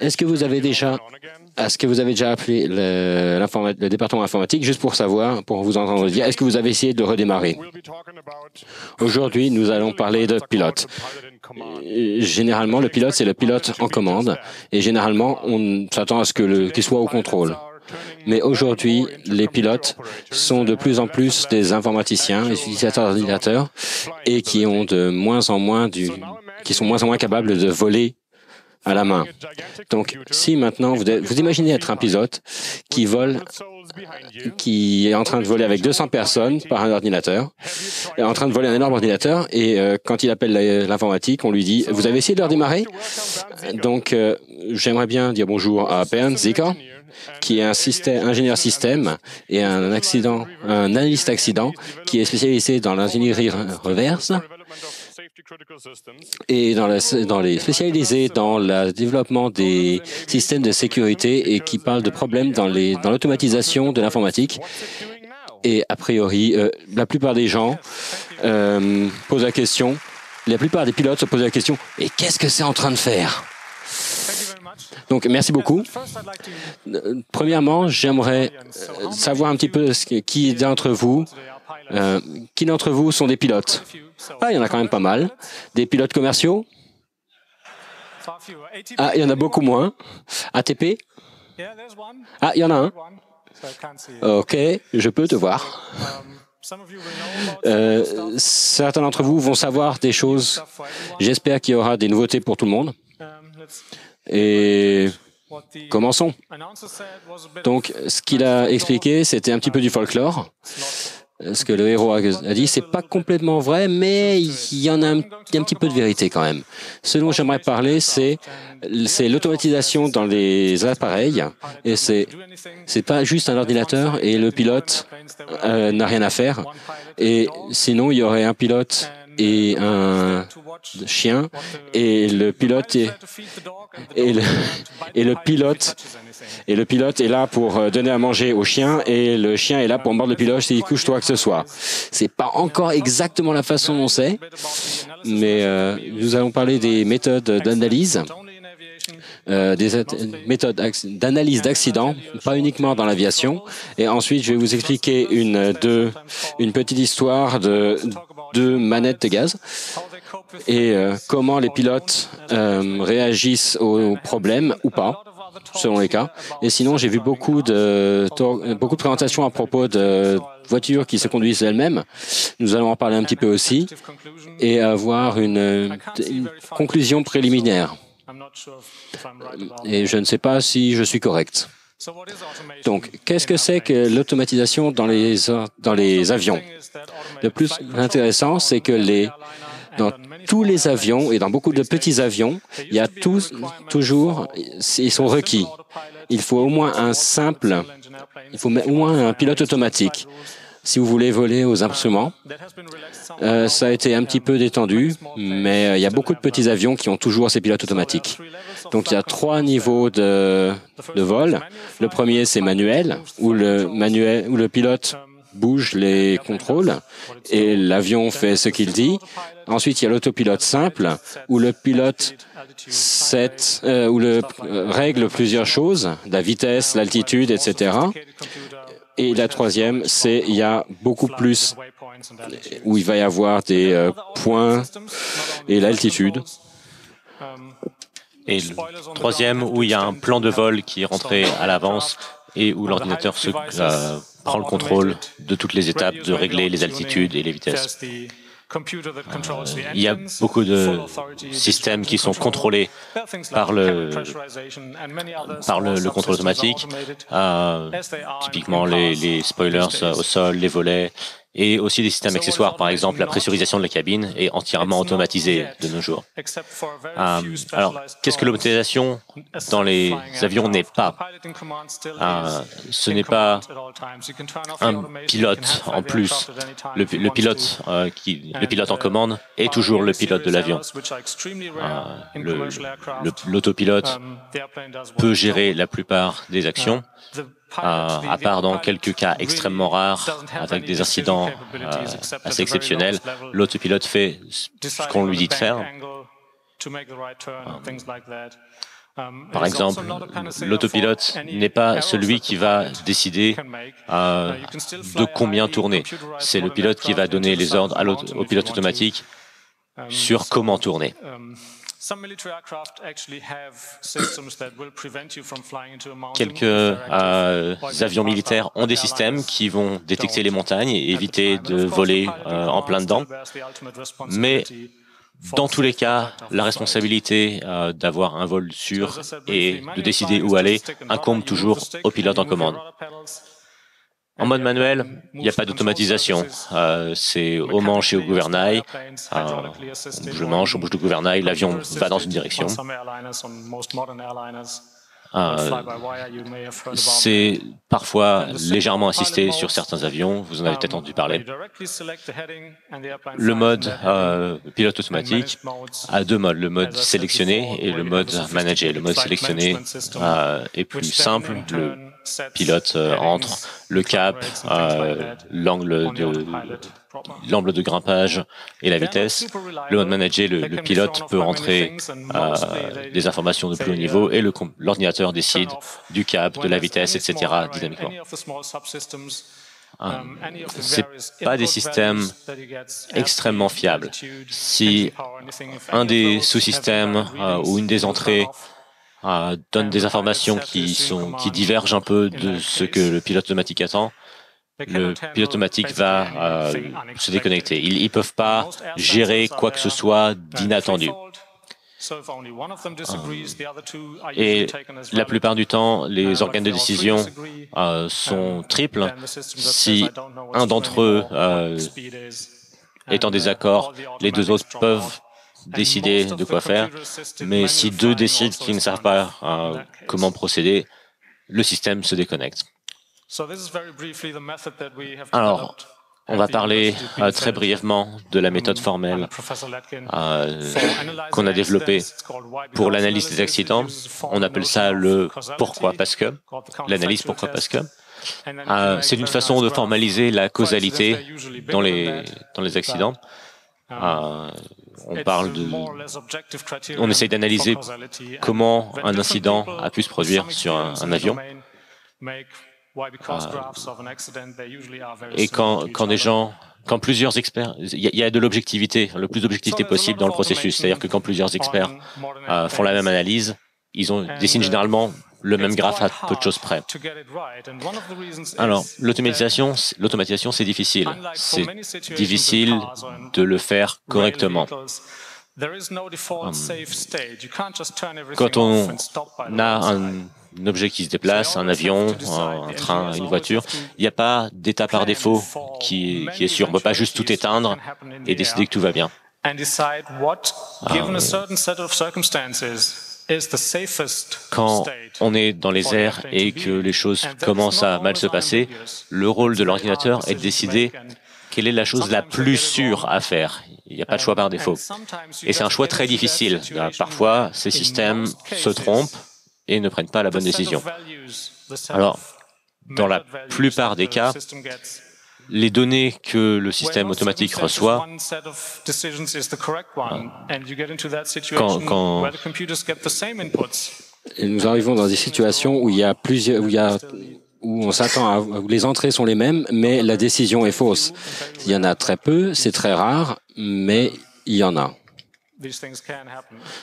Est-ce que vous avez déjà, est-ce que vous avez déjà appelé le, département informatique juste pour savoir, pour vous entendre dire, est-ce que vous avez essayé de redémarrer? Aujourd'hui, nous allons parler de pilote. Généralement, le pilote, c'est le pilote en commande, et généralement, on s'attend à ce qu'il soit au contrôle. Mais aujourd'hui, les pilotes sont de plus en plus des informaticiens, des utilisateurs d'ordinateurs, et qui ont de moins en moins du, qui sont moins en moins capables de voler à la main. Donc, si maintenant vous, vous imaginez être un pilote qui vole, qui est en train de voler avec 200 personnes par un ordinateur, est en train de voler un énorme ordinateur, et euh, quand il appelle l'informatique, on lui dit Vous avez essayé de redémarrer Donc, euh, j'aimerais bien dire bonjour à Bernd Zicker qui est un système, ingénieur système et un accident, un analyste accident qui est spécialisé dans l'ingénierie reverse et dans, dans les spécialisés dans le développement des systèmes de sécurité et qui parle de problèmes dans l'automatisation dans de l'informatique. Et a priori, euh, la plupart des gens euh, posent la question, la plupart des pilotes se posent la question, et qu'est-ce que c'est en train de faire? Donc, merci beaucoup. Premièrement, j'aimerais euh, savoir un petit peu qui d'entre vous, euh, qui d'entre vous sont des pilotes? Ah, il y en a quand même pas mal. Des pilotes commerciaux? Ah, il y en a beaucoup moins. ATP Ah, il y en a un. Ok, je peux te voir. Euh, certains d'entre vous vont savoir des choses. J'espère qu'il y aura des nouveautés pour tout le monde. Et commençons. Donc, ce qu'il a expliqué, c'était un petit peu du folklore. Ce que le héros a dit, c'est pas complètement vrai, mais il y en a un, petit peu de vérité quand même. Ce dont j'aimerais parler, c'est c'est l'automatisation dans les appareils, et c'est c'est pas juste un ordinateur et le pilote euh, n'a rien à faire. Et sinon, il y aurait un pilote et un chien et le pilote est, et le, pilote et le pilote est là pour euh, donner à manger au chien et le chien est là pour mordre le pilote s'il couche-toi que ce soit. C'est pas encore exactement la façon dont c'est, mais euh, nous allons parler des méthodes d'analyse. Euh, des méthodes d'analyse d'accidents, pas uniquement dans l'aviation. Et ensuite, je vais vous expliquer une, de, une petite histoire de deux manettes de gaz et euh, comment les pilotes euh, réagissent aux problèmes ou pas selon les cas. Et sinon, j'ai vu beaucoup de, beaucoup de présentations à propos de voitures qui se conduisent elles-mêmes. Nous allons en parler un petit peu aussi et avoir une, une conclusion préliminaire. Et je ne sais pas si je suis correct. Donc, qu'est-ce que c'est que l'automatisation dans les, dans les avions? Le plus intéressant, c'est que les, dans tous les avions et dans beaucoup de petits avions, il y a tous, toujours, ils sont requis. Il faut au moins un simple, il faut au moins un pilote automatique si vous voulez voler aux instruments. Euh, ça a été un petit peu détendu, mais euh, il y a beaucoup de petits avions qui ont toujours ces pilotes automatiques. Donc il y a trois niveaux de, de vol. Le premier, c'est manuel, où le, manuel, où le pilote bouge les contrôles et l'avion fait ce qu'il dit. Ensuite, il y a l'autopilote simple où le pilote set, euh, où le, règle plusieurs choses, la vitesse, l'altitude, etc. Et la troisième, c'est il y a beaucoup plus où il va y avoir des euh, points et l'altitude. Et le troisième, où il y a un plan de vol qui est rentré à l'avance et où l'ordinateur euh, prend le contrôle de toutes les étapes de régler les altitudes et les vitesses. Il y a beaucoup de systèmes qui sont contrôlés par le, par le, contrôle automatique, euh, typiquement les, les spoilers au sol, les volets, et aussi des systèmes accessoires. Par exemple, la pressurisation de la cabine est entièrement automatisée de nos jours. Euh, alors, qu'est-ce que l'automatisation dans les avions n'est pas euh, Ce n'est pas un pilote en plus. Le, pilote euh, qui, le pilote en commande est toujours le pilote de l'avion. L'autopilote peut gérer la plupart des actions euh, à part dans quelques cas extrêmement rares, avec des incidents euh, assez exceptionnels, l'autopilote fait ce qu'on lui dit de faire. Par exemple, l'autopilote n'est pas celui qui va décider euh, de combien tourner. C'est le pilote qui va donner les ordres au pilote automatique sur comment tourner. Quelques euh, avions militaires ont des systèmes qui vont détecter les montagnes et éviter de voler euh, en plein dedans. Mais dans tous les cas, la responsabilité euh, d'avoir un vol sûr et de décider où aller incombe toujours au pilote en commande. En mode manuel, il n'y a pas d'automatisation. Euh, c'est au manche et au gouvernail. Euh, on bouge le manche, on bouge le gouvernail, l'avion va dans une direction. Euh, c'est parfois légèrement assisté sur certains avions, vous en avez peut-être entendu parler. Le mode euh, pilote automatique a deux modes, le mode sélectionné et le mode manager. Le mode sélectionné euh, est plus simple, le pilote entre le cap, l'angle de l'angle de grimpage et la vitesse. Le mode manager, le, pilote peut rentrer euh, des informations de plus haut niveau et l'ordinateur décide du cap, de la vitesse, etc. dynamiquement. Um, c'est pas des systèmes extrêmement fiables. Si un des sous-systèmes euh, ou une des entrées euh, donne des informations qui sont qui divergent un peu de ce que le pilote automatique attend, le pilote automatique va euh, se déconnecter. Ils ne peuvent pas gérer quoi que ce soit d'inattendu. Et la plupart du temps, les organes de décision euh, sont triples. Si un d'entre eux euh, est en désaccord, les deux autres peuvent décider de quoi faire. Mais si deux décident qu'ils ne savent pas comment procéder, le système se déconnecte. Alors, on va parler euh, très brièvement de la méthode formelle euh, qu'on a développée pour l'analyse des accidents. On appelle ça le pourquoi parce que, l'analyse pourquoi parce que. Euh, c'est une façon de formaliser la causalité dans les, dans les accidents. On parle de, on essaye d'analyser comment un incident a pu se produire sur un avion. Et quand, quand des gens, quand plusieurs experts, il y, a de l'objectivité, le plus d'objectivité possible dans le processus. C'est-à-dire que quand plusieurs experts euh, font la même analyse, ils ont, dessinent généralement le même graphe à peu de choses près. Alors, l'automatisation, l'automatisation, c'est difficile. C'est difficile de le faire correctement. Hum. Quand on a un un objet qui se déplace, un avion, un train, une voiture. Il n'y a pas d'état par défaut qui, qui est sûr. On ne peut pas juste tout éteindre et décider que tout va bien. Quand on est dans les airs et que les choses commencent à mal se passer, le rôle de l'ordinateur est de décider quelle est la chose la plus sûre à faire. Il n'y a pas de choix par défaut. Et c'est un choix très difficile. Parfois, ces systèmes se trompent et ne prennent pas la bonne décision. Alors, dans la plupart des cas, les données que le système automatique reçoit, quand, quand nous arrivons dans des situations où il y a plusieurs, où il y a où on s'attend à, où les entrées sont les mêmes, mais la décision est fausse. Il y en a très peu, c'est très rare, mais il y en a.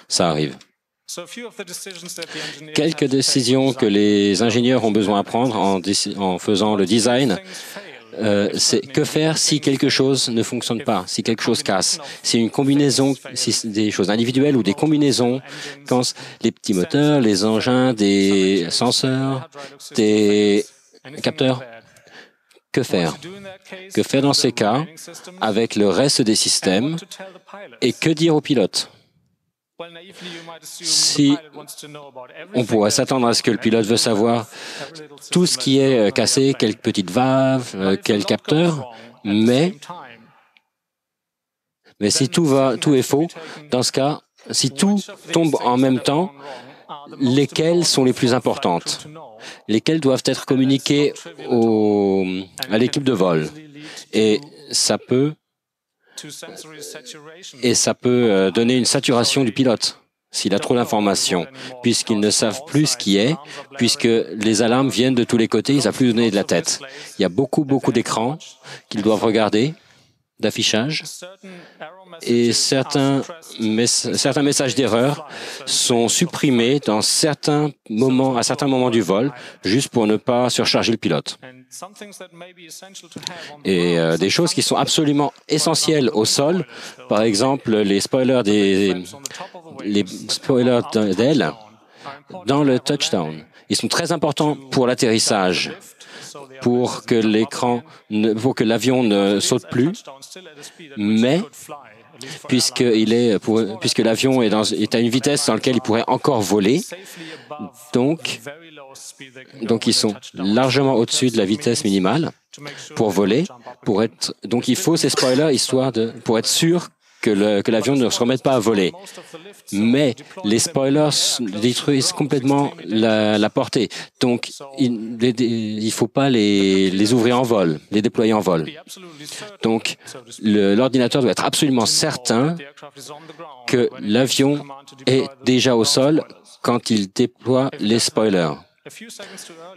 Ça arrive. Quelques décisions que les ingénieurs ont besoin de prendre en, faisant le design, euh, c'est que faire si quelque chose ne fonctionne pas, si quelque chose casse, si une combinaison, si des choses individuelles ou des combinaisons, quand les petits moteurs, les engins, des senseurs, des capteurs. Que faire? Que faire dans ces cas avec le reste des systèmes et que dire aux pilotes? Si on pourrait s'attendre à ce que le pilote veut savoir tout ce qui est euh, cassé, quelques petites valves, euh, quel capteur, mais, mais si tout, va, tout est faux, dans ce cas, si tout tombe en même temps, lesquelles sont les plus importantes? Lesquelles doivent être communiquées au, à l'équipe de vol? Et ça peut et ça peut euh, donner une saturation du pilote s'il a trop d'informations, puisqu'ils ne savent plus ce qui est, puisque les alarmes viennent de tous les côtés, ils savent plus donner de la tête. Il y a beaucoup, beaucoup d'écrans qu'ils doivent regarder, d'affichage, et certains, certains messages d'erreur sont supprimés dans certains moments, à certains moments du vol, juste pour ne pas surcharger le pilote. Et euh, des choses qui sont absolument essentielles au sol, par exemple les spoilers des les spoilers d'aile dans le touchdown. Ils sont très importants pour l'atterrissage pour que l'écran, pour que l'avion ne saute plus, mais puisqu'il est, puisque l'avion est, est à une vitesse dans laquelle il pourrait encore voler, donc, donc ils sont largement au-dessus de la vitesse minimale pour voler, pour être, donc il faut ces spoilers histoire de, pour être sûr que l'avion ne se remette pas à voler. Mais les spoilers détruisent complètement la, portée. Donc, il ne faut pas les, les, ouvrir en vol, les déployer en vol. Donc, l'ordinateur doit être absolument certain que l'avion est déjà au sol quand il déploie les spoilers.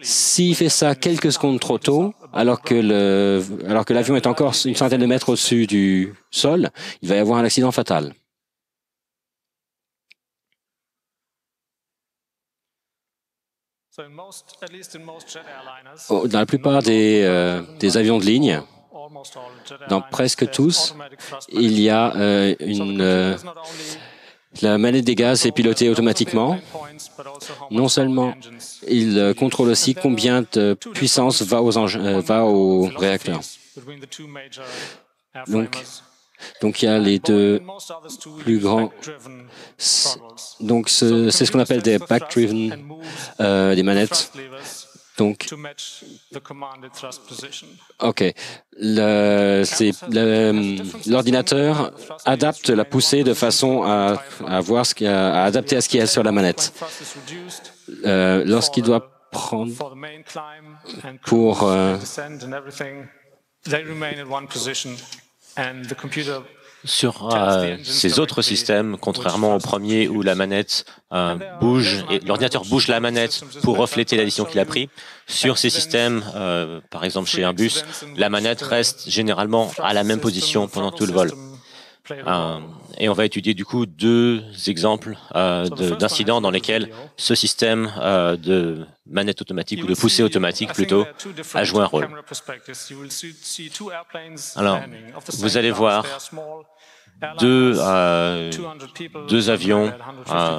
S'il fait ça quelques secondes trop tôt, alors que le, alors que l'avion est encore une centaine de mètres au-dessus du sol, il va y avoir un accident fatal. Oh, dans la plupart des, euh, des avions de ligne, dans presque tous, il y a euh, une, euh, la manette des gaz est pilotée automatiquement. Non seulement, il contrôle aussi combien de puissance va aux, euh, va aux réacteurs. Donc, donc il y a les deux plus grands. Donc c'est ce qu'on appelle des back-driven, euh, des manettes donc, OK. L'ordinateur adapte la poussée de façon à, à voir ce qui a, à adapter à ce qu'il y a sur la manette. Euh, Lorsqu'il doit prendre pour euh, sur euh, ces autres systèmes, contrairement au premier où la manette euh, bouge et l'ordinateur bouge la manette pour refléter la décision qu'il a prise, sur ces systèmes, euh, par exemple chez un bus, la manette reste généralement à la même position pendant tout le vol. et on va étudier du coup deux exemples d'incidents dans lesquels ce système de manette automatique ou de poussée automatique plutôt a joué un rôle. Alors, vous allez voir deux, euh, deux avions euh,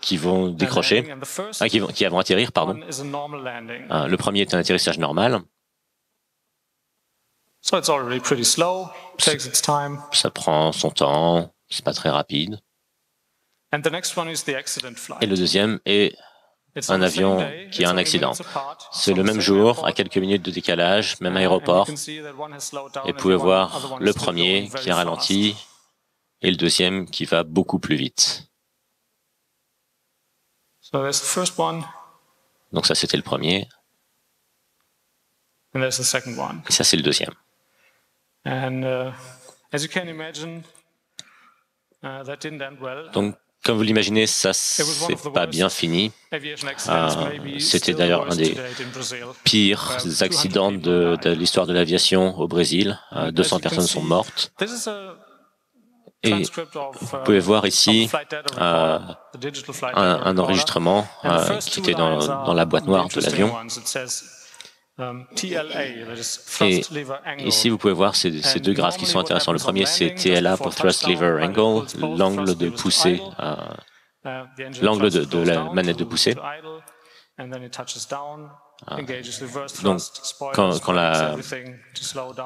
qui vont décrocher, ah, qui, vont, qui vont atterrir, pardon. Euh, le premier est un atterrissage normal. Ça prend son temps, c'est pas très rapide. Et le deuxième est un avion qui a un accident. C'est le même jour, à quelques minutes de décalage, même aéroport. Et vous pouvez voir le premier qui a ralenti et le deuxième qui va beaucoup plus vite. Donc ça, c'était le premier. Et ça, c'est le deuxième. Uh, uh, Donc, comme vous l'imaginez, ça, c'est pas bien fini. Euh, c'était d'ailleurs un des pires accidents de, l'histoire de l'aviation au Brésil. 200 uh, personnes sont mortes. Et vous pouvez voir ici euh, un, enregistrement euh, qui était dans, dans, la boîte noire de l'avion. Et ici, vous pouvez voir ces, ces, deux graphes qui sont intéressants. Le premier, c'est TLA pour Thrust Lever Angle, l'angle de poussée, euh, l'angle de, de la manette de poussée. Ah. Donc, quand, quand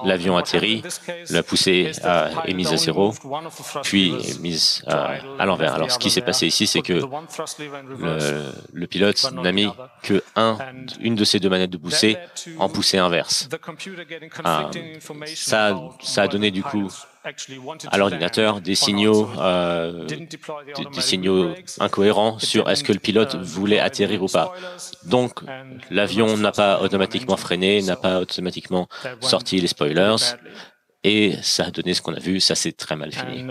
l'avion atterrit, la poussée est mise à zéro, puis est mise à, l'envers. Alors, ce qui s'est passé ici, c'est que le, le pilote n'a mis que un, une de ces deux manettes de poussée en poussée inverse. Ah, ça, ça a donné du coup à l'ordinateur des signaux, euh, des, signaux incohérents sur est-ce que le pilote voulait atterrir ou pas. Donc, l'avion n'a pas automatiquement freiné, n'a pas automatiquement sorti les spoilers, Et ça a donné ce qu'on a vu, ça s'est très mal fini.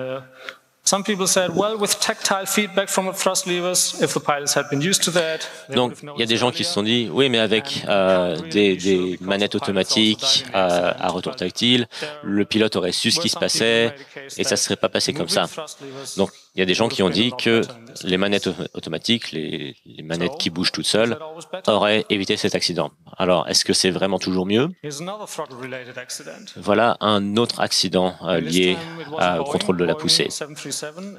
Donc, il y a des gens qui se sont dit, oui, mais avec euh, des, des, manettes automatiques euh, à retour tactile, le pilote aurait su ce qui se passait et ça ne serait pas passé comme ça. Donc, il y a des gens qui ont dit que les manettes automatiques, les, les manettes qui bougent toutes seules, auraient évité cet accident. Alors, est-ce que c'est vraiment toujours mieux? Voilà un autre accident euh, lié au contrôle de la poussée.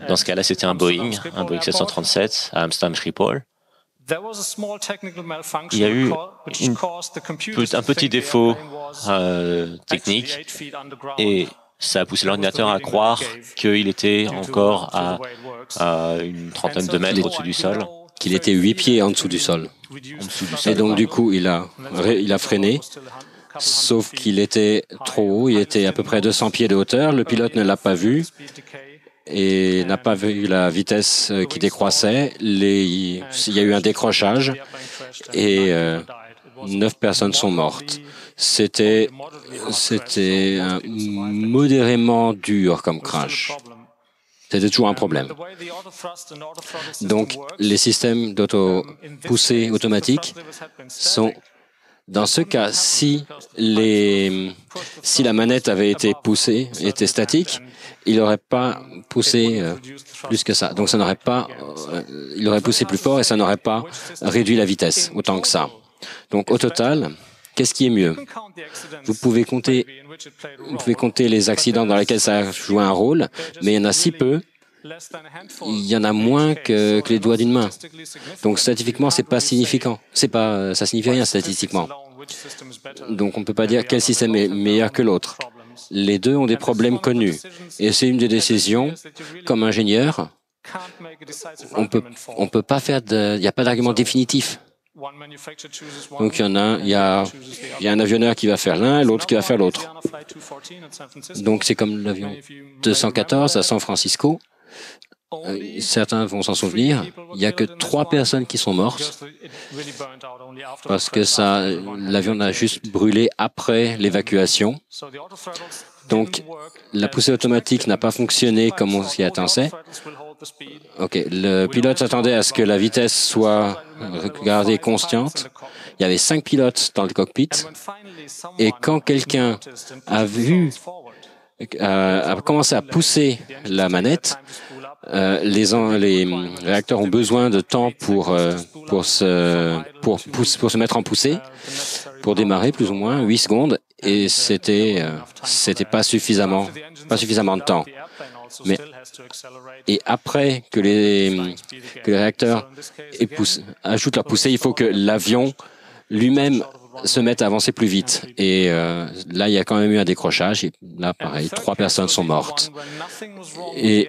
Dans ce cas-là, c'était un Boeing, un Boeing 737 à Amsterdam Schiphol. Il y a eu un petit défaut euh, technique. et ça a poussé l'ordinateur à croire qu'il était encore à, une trentaine de mètres au-dessus du sol. Qu'il était huit pieds en dessous du sol. Et donc, du coup, il a, il a freiné, sauf qu'il était trop haut, il était à peu près 200 pieds de hauteur. Le pilote ne l'a pas vu. Et n'a pas vu la vitesse euh, qui décroissait. Les, il y a eu un décrochage. et euh, neuf personnes sont mortes. C'était, c'était modérément dur comme crash. C'était toujours un problème. Donc, les systèmes d'auto-poussée automatique sont dans ce cas, si, les, si la manette avait été poussée, était statique, il n'aurait pas poussé euh, plus que ça. Donc ça n'aurait pas, euh, il aurait poussé plus fort et ça n'aurait pas réduit la vitesse autant que ça. Donc au total, qu'est-ce qui est mieux Vous pouvez compter, vous pouvez compter les accidents dans lesquels ça a joué un rôle, mais il y en a si peu il y en a moins que, les doigts d'une main. Donc statistiquement, c'est pas significant. C'est pas, ça signifie rien statistiquement. Donc on ne peut pas dire quel système est meilleur que l'autre. Les deux ont des problèmes connus. Et c'est une des décisions, comme ingénieur, on peut, on peut pas faire il n'y a pas d'argument définitif. Donc il y en a, il y a, il y a un avionneur qui va faire l'un et l'autre qui va faire l'autre. Donc c'est comme l'avion 214 à San Francisco. Euh, certains vont s'en souvenir, il n'y a que trois personnes qui sont mortes parce que ça, l'avion a juste brûlé après l'évacuation. Donc, la poussée automatique n'a pas fonctionné comme on s'y attendait. Ok, le pilote s'attendait à ce que la vitesse soit gardée constante. Il y avait cinq pilotes dans le cockpit. Et quand quelqu'un a vu, a commencé à pousser la manette, euh, les, les, réacteurs ont besoin de temps pour, euh, pour, se, pour, pour, se mettre en poussée, pour démarrer plus ou moins, 8 secondes, et c'était euh, c'était pas suffisamment, pas suffisamment de temps. Mais, et après que les, que les réacteurs ajoutent leur poussée, il faut que l'avion lui-même se mettent à avancer plus vite. Et euh, là, il y a quand même eu un décrochage. Et là, pareil, trois personnes sont mortes. Et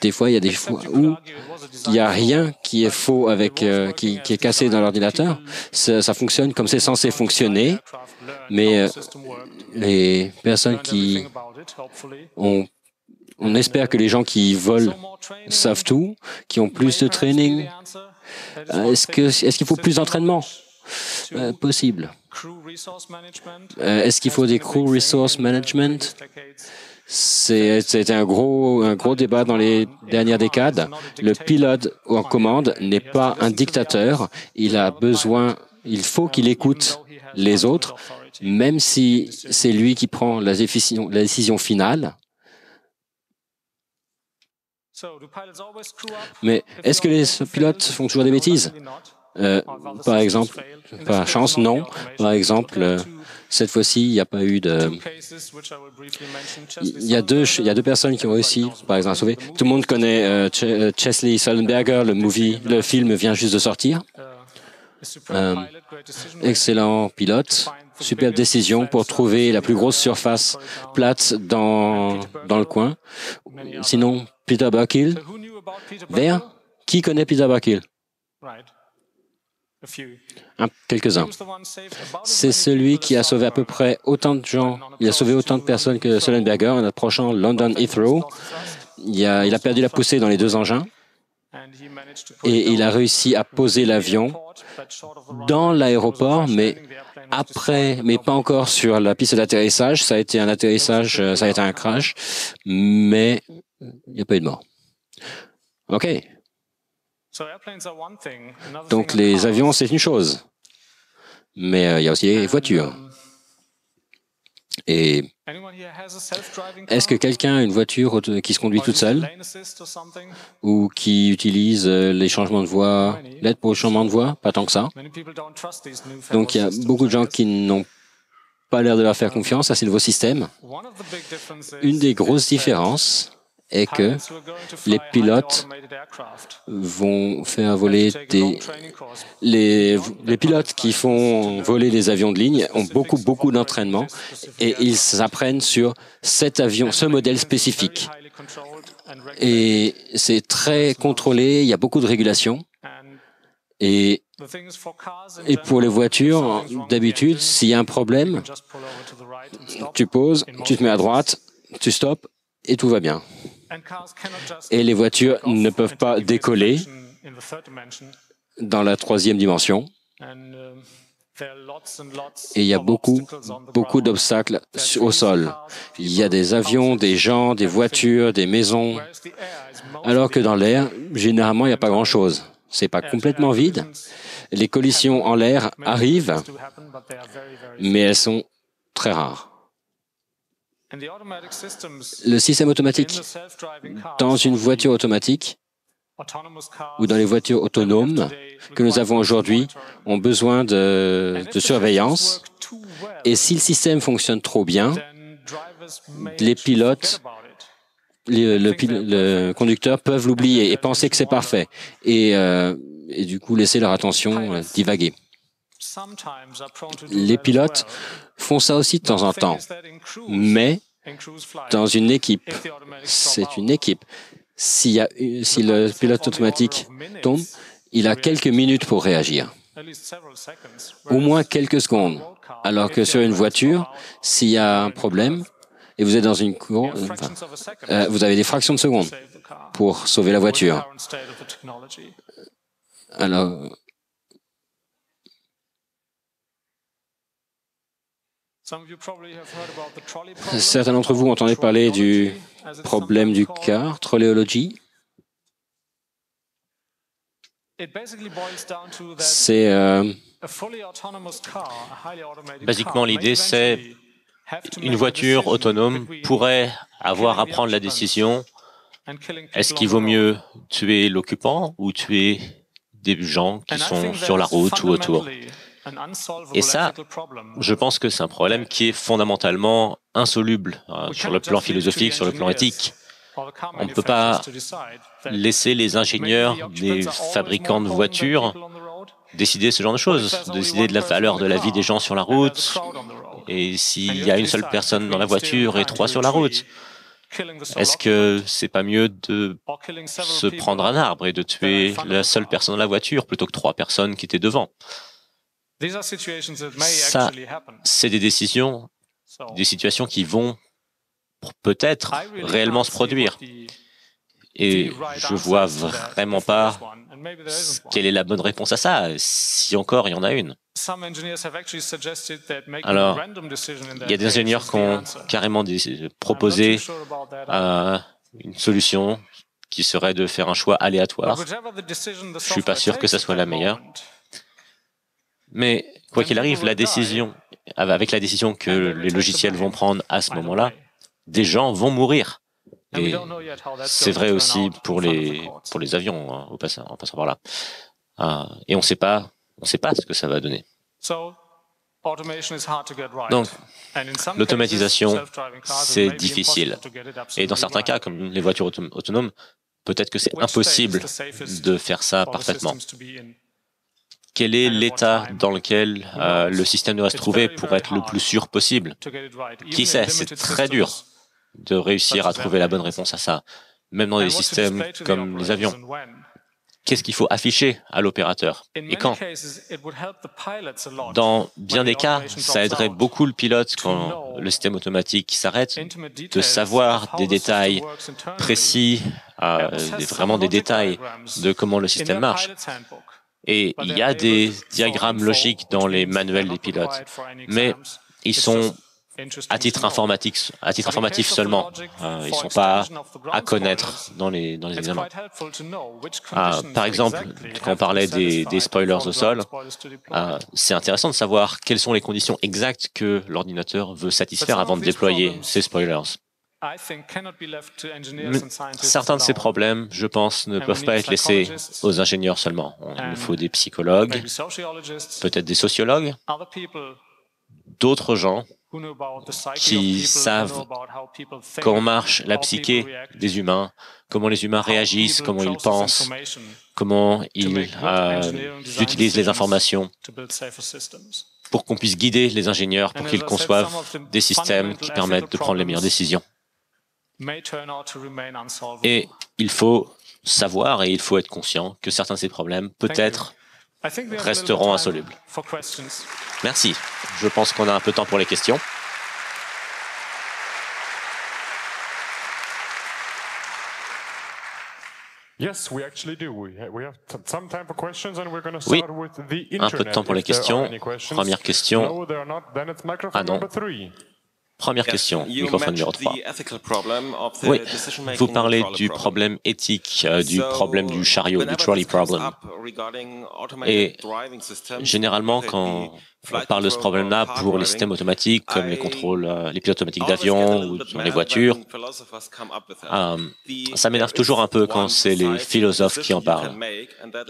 des fois, il y a des fois où il n'y a rien qui est faux avec, euh, qui, qui, est cassé dans l'ordinateur. Ça, ça, fonctionne comme c'est censé fonctionner. Mais euh, les personnes qui ont on espère que les gens qui volent savent tout, qui ont plus de training. Est-ce que est-ce qu'il faut plus d'entraînement? Euh, possible. Euh, est-ce qu'il faut des crew resource management? C'était un gros, un gros débat dans les dernières décades. Le pilote en commande n'est pas un dictateur. Il a besoin, il faut qu'il écoute les autres, même si c'est lui qui prend la décision finale. Mais est-ce que les pilotes font toujours des bêtises? Euh, par exemple, par chance, non. Par exemple, euh, cette fois-ci, il n'y a pas eu de. Il y a deux, il y a deux personnes qui ont réussi, par exemple, à sauver. Tout le monde connaît euh, Chesley Sullenberger, le movie, le film vient juste de sortir. Excellent pilote, superbe décision pour trouver la plus grosse surface plate dans, le coin. Sinon, Peter Buckhill, vert, qui connaît Peter Buckhill Quelques-uns. C'est celui qui a sauvé à peu près autant de gens, il a sauvé autant de personnes que Sullenberger en approchant London Heathrow. Il a perdu la poussée dans les deux engins. Et il a réussi à poser l'avion dans l'aéroport, mais après, mais pas encore sur la piste d'atterrissage. Ça a été un atterrissage, ça a été un crash, mais il n'y a pas eu de mort. OK. Donc les avions, c'est une chose. Mais euh, il y a aussi les voitures. Et est-ce que quelqu'un a une voiture qui se conduit toute seule ou qui utilise euh, les changements de voie, l'aide pour le changement de voie? Pas tant que ça. Donc il y a beaucoup de gens qui n'ont pas l'air de leur faire confiance à ces nouveaux systèmes. Une des grosses différences, est que les pilotes vont faire voler des... Les, les pilotes qui font voler des avions de ligne ont beaucoup, beaucoup d'entraînement et ils apprennent sur cet avion, ce modèle spécifique. Et c'est très contrôlé, il y a beaucoup de régulation. Et, et pour les voitures, d'habitude, s'il y a un problème, tu poses, tu te mets à droite, tu stops et tout va bien. Et les voitures ne peuvent pas décoller dans la troisième dimension. Et il y a beaucoup, beaucoup d'obstacles au sol. Il y a des avions, des gens, des voitures, des maisons. Alors que dans l'air, généralement, il n'y a pas grand-chose. C'est pas complètement vide. Les collisions en l'air arrivent, mais elles sont très rares. Le système automatique dans une voiture automatique ou dans les voitures autonomes que nous avons aujourd'hui ont besoin de, surveillance. Et si le système fonctionne trop bien, les pilotes, le, conducteur peuvent l'oublier et penser que c'est parfait. Et, euh, et, du coup laisser leur attention euh, divaguer. Les pilotes font ça aussi de temps en temps, mais dans une équipe, c'est une équipe. Si, y a, si le pilote automatique tombe, il a quelques minutes pour réagir, au moins quelques secondes. Alors que sur une voiture, s'il y a un problème et vous êtes dans une cour, euh, vous avez des fractions de secondes pour sauver la voiture. Alors, Certains d'entre vous ont entendu parler du problème du car, troléologie. C'est euh, Basiquement, l'idée, c'est une voiture autonome pourrait avoir à prendre la décision. est-ce qu'il vaut mieux tuer l'occupant ou tuer des gens qui sont sur la route ou autour? Et ça, je pense que c'est un problème qui est fondamentalement insoluble hein, sur le plan philosophique, sur le plan éthique. On ne peut pas laisser les ingénieurs des fabricants de voitures décider ce genre de choses, décider de la valeur de la vie des gens sur la route, et s'il y a une seule personne dans la voiture et trois sur la route. Est-ce que c'est pas mieux de se prendre un arbre et de tuer la seule personne dans la voiture plutôt que trois personnes qui étaient devant? Ça, c'est des décisions, des situations qui vont peut-être réellement se produire. Et je vois vraiment pas quelle est la bonne réponse à ça, si encore il y en a une. Alors, il y a des ingénieurs qui ont carrément proposé euh, une solution qui serait de faire un choix aléatoire. Je ne suis pas sûr que ce soit la meilleure. Mais quoi qu'il arrive, la décision, avec la décision que les logiciels vont prendre à ce moment-là, des gens vont mourir. Et c'est vrai aussi pour les pour les avions hein, au passant, en passant par là. Euh, et on ne sait pas on sait pas ce que ça va donner. Donc, l'automatisation, c'est difficile. Et dans certains cas, comme les voitures autonomes, peut-être que c'est impossible de faire ça parfaitement quel est l'état dans lequel euh, le système doit se trouver pour être le plus sûr possible Qui sait C'est très dur de réussir à trouver la bonne réponse à ça, même dans des systèmes comme les avions. qu'est-ce qu'il faut afficher à l'opérateur et quand? Dans bien des cas, ça aiderait beaucoup le pilote quand le système automatique s'arrête de savoir des détails précis, euh, vraiment des détails de comment le système marche. Et il y a des diagrammes logiques dans les manuels des pilotes, mais ils sont à titre informatique, à titre informatif seulement. Euh, ils ne sont pas à connaître dans les, dans les examens. Ah, par exemple, quand on parlait des, des spoilers au sol, euh, c'est intéressant de savoir quelles sont les conditions exactes que l'ordinateur veut satisfaire avant de déployer ces spoilers. Certains de ces problèmes, je pense, ne peuvent pas être laissés aux ingénieurs seulement. Il faut des psychologues, peut-être des sociologues, d'autres gens qui savent comment marche la psyché des humains, comment les humains réagissent, comment ils pensent, comment ils euh, utilisent les informations pour qu'on puisse guider les ingénieurs, pour qu'ils conçoivent des systèmes qui permettent de prendre les meilleures décisions. Et il faut savoir et il faut être conscient que certains de ces problèmes, peut-être, resteront insolubles. Merci. Je pense qu'on a un peu de temps pour les questions. Oui, un peu de temps pour les questions. Première question. Ah non. Première question, microphone numéro 3. Oui, vous parlez du problème éthique, euh, du problème du chariot, du trolley problem. Et généralement, quand on parle de ce problème-là pour les systèmes automatiques comme les contrôles, euh, les pilotes automatiques d'avion ou les voitures. Euh, ça m'énerve toujours un peu quand c'est les philosophes qui en parlent.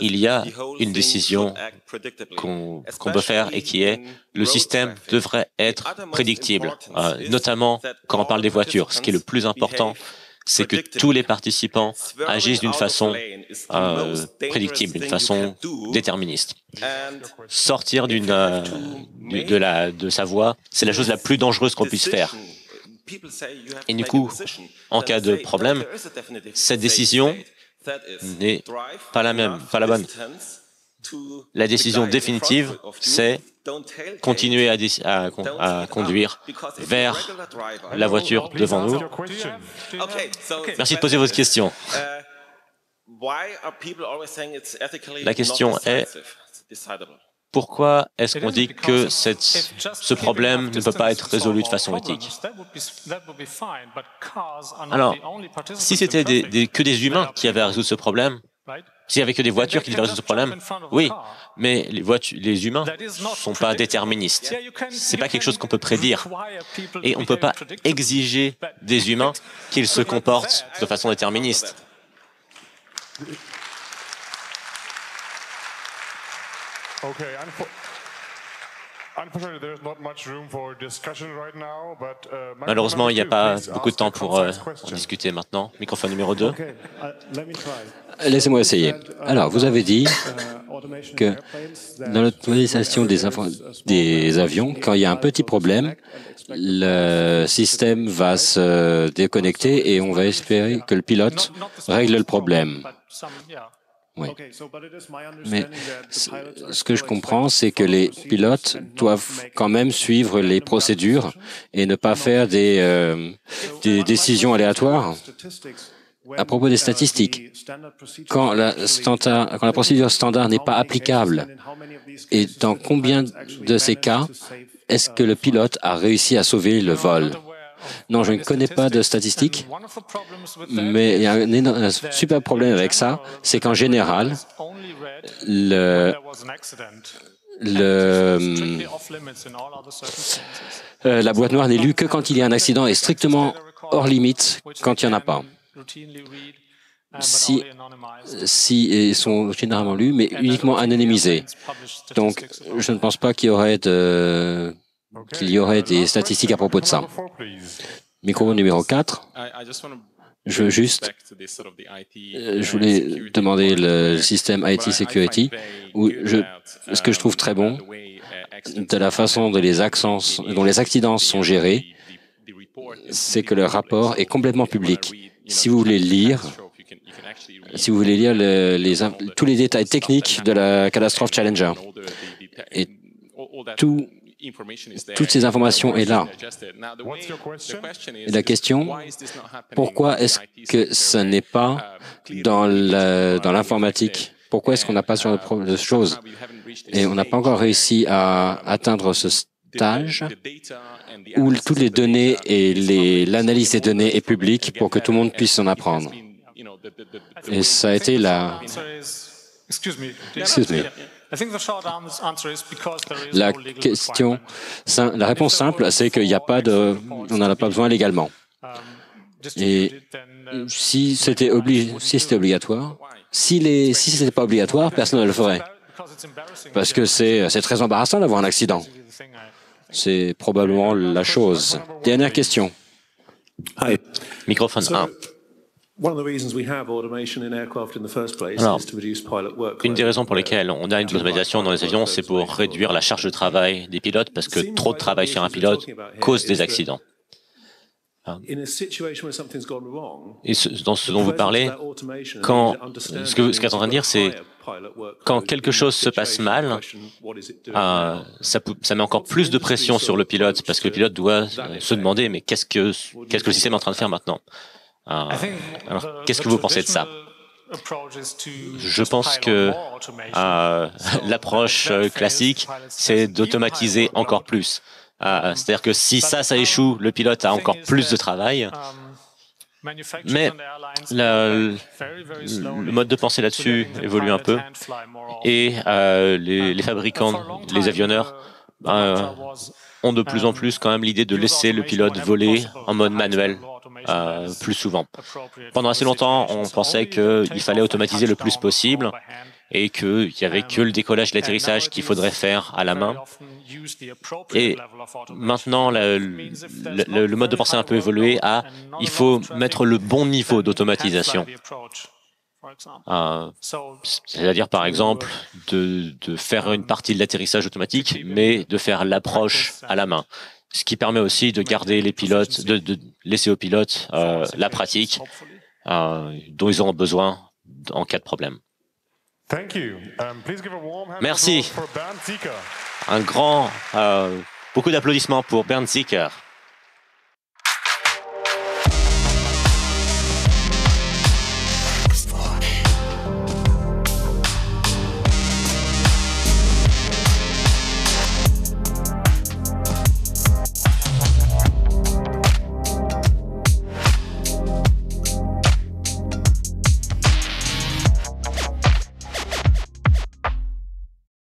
Il y a une décision qu'on peut faire et qui est le système devrait être prédictible, euh, notamment quand on parle des voitures. Ce qui est le plus important, c'est que tous les participants agissent d'une façon euh, prédictible, d'une façon déterministe. Sortir d'une euh, de, la de sa voie, c'est la chose la plus dangereuse qu'on puisse faire. Et du coup, en cas de problème, cette décision n'est pas la même, pas la bonne. La décision définitive, c'est continuer à, conduire vers la voiture devant nous. Merci de poser votre question. La question est, pourquoi est-ce qu'on dit que ce problème ne peut pas être résolu de façon éthique? Alors, si c'était que des humains qui avaient à résoudre ce problème, s'il n'y avait que des voitures qui résoudre ce problème, oui, mais les, voitures, les humains ne sont pas déterministes. Ce n'est pas quelque chose qu'on peut prédire. Et on ne peut pas exiger des humains qu'ils se comportent de façon déterministe. Malheureusement, il n'y a pas beaucoup de temps pour euh, en discuter maintenant. Microphone numéro 2. Laissez-moi essayer. Alors, vous avez dit que dans l'automatisation des, des avions, quand il y a un petit problème, le système va se déconnecter et on va espérer que le pilote règle le problème. Oui. Mais ce que je comprends, c'est que les pilotes doivent quand même suivre les procédures et ne pas faire des, euh, des décisions aléatoires. À propos des statistiques, quand la, quand la procédure standard n'est pas applicable, et dans combien de ces cas est-ce que le pilote a réussi à sauver le vol? Non, je ne connais pas de statistiques, mais il y a un, super problème avec ça, c'est qu'en général, le, euh, la boîte noire n'est lue que quand il y a un accident et strictement hors limite quand il n'y en a pas. Si, si ils sont généralement lus, mais uniquement anonymisés. Donc, je ne pense pas qu'il y aurait de qu'il y aurait des statistiques à propos de ça. Micro numéro 4. Je veux juste, euh, je voulais demander le système IT Security, où je, ce que je trouve très bon, de la façon dont les, accents, dont les accidents sont gérés, c'est que le rapport est complètement public. Si vous voulez lire, si vous voulez lire les, tous les détails techniques de la catastrophe Challenger. Et tout, toutes ces informations est là. Et la question, pourquoi est-ce que ce n'est pas dans l'informatique? Pourquoi est-ce qu'on n'a pas ce genre de choses? Et on n'a pas encore réussi à atteindre ce stage où toutes les données et l'analyse des données est publique pour que tout le monde puisse en apprendre. Et ça a été la... Excuse-moi. La question, la réponse simple, c'est qu'il n'y a pas de, on n'en a pas besoin légalement. Um, et si c'était si c'était obligatoire, si les, si c'était pas obligatoire, personne ne le ferait. Parce que c'est, c'est très embarrassant d'avoir un accident. C'est probablement la chose. Dernière question. Microphone 1. Une des raisons pour lesquelles on a une automatisation dans les avions, c'est pour réduire la charge de travail des pilotes, parce que trop de travail sur un pilote cause des accidents. Et dans ce dont vous parlez, quand, ce que ce qu'elle est en train de dire, c'est quand quelque chose se passe mal, euh, ça, ça, met encore plus de pression sur le pilote parce que le pilote doit se demander mais qu'est-ce que qu'est-ce que le système est en train de faire maintenant? Alors qu'est-ce que vous pensez de ça je pense que l'approche classique, c'est d'automatiser encore plus. C'est-à-dire que si ça, ça échoue, le pilote a encore plus de travail. Mais le, mode de pensée là-dessus évolue un peu et euh, les, fabricants, les avionneurs, euh, ont de plus en plus quand même l'idée de laisser le pilote voler en mode manuel euh, plus souvent. Pendant assez longtemps, on pensait qu'il fallait automatiser le plus possible et qu'il n'y avait que le décollage et l'atterrissage qu'il faudrait faire à la main. Et maintenant, le, mode de pensée a un peu évolué à il faut mettre le bon niveau d'automatisation. Euh, c'est-à-dire, par exemple, de, faire une partie de l'atterrissage automatique, mais de faire l'approche à la main. Ce qui permet aussi de garder les pilotes, de, laisser aux pilotes euh, la pratique euh, dont ils auront besoin en cas de problème. Um, Merci. Un grand, euh, beaucoup d'applaudissements pour Bernd Zicker.